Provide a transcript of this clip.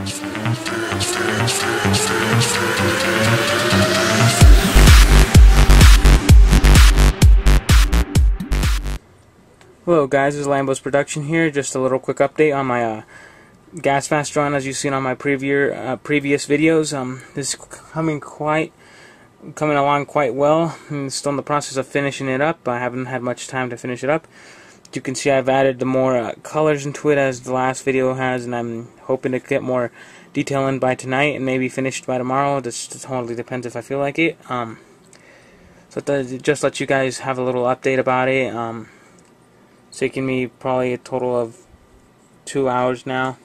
Hello guys, this is Lambo's production here. Just a little quick update on my uh, gas mask drawing as you've seen on my previous uh, previous videos. Um, this is coming quite coming along quite well. I'm still in the process of finishing it up. I haven't had much time to finish it up. You can see I've added the more uh, colors into it as the last video has, and I'm hoping to get more detail in by tonight and maybe finished by tomorrow. This totally depends if I feel like it. Um, so just let you guys have a little update about it. Um, it's taking me probably a total of two hours now.